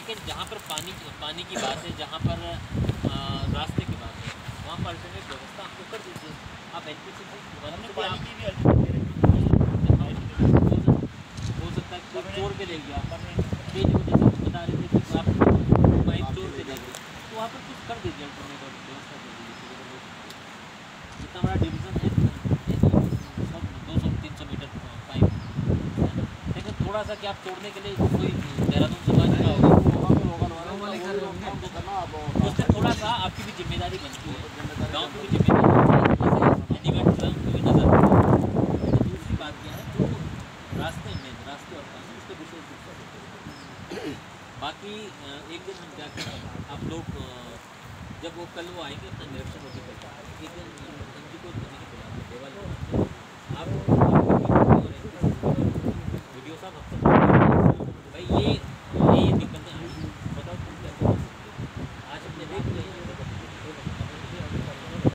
लेकिन जहाँ पर पानी पानी की बात है जहाँ पर आ, रास्ते की बात है वहाँ पर अल्टरनेट व्यवस्था आपको कर दीजिए। आप एल पी सी हो। सकता है चोर के ले गया। जैसे बता रहे थे कि आप पाइप चोर के ले गए तो वहाँ पर कुछ कर दीजिए अल्टरनेट और व्यवस्था कर दीजिए। जितना बड़ा डिवीज़न है दो सौ तीन सौ मीटर पाइप लेकिन थोड़ा सा कि आप तोड़ने के लिए कोई देहरादून से बात थोड़ा सा आपकी भी ज़िम्मेदारी बनती है गाँव की भी ज़िम्मेदारी दूसरी बात क्या है जो रास्ते में रास्ते और पानी पर विशेष रूप से बाकी एक दिन हम क्या करें आप लोग जब वो कल वो आएँगे, अपना निरीक्षण होकर एक दिन